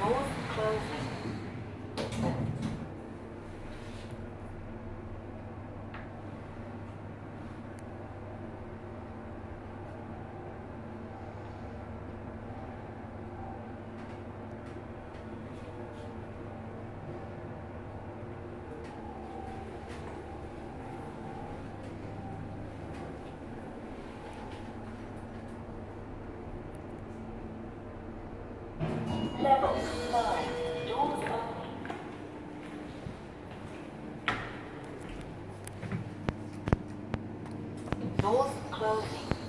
most closing doors closing.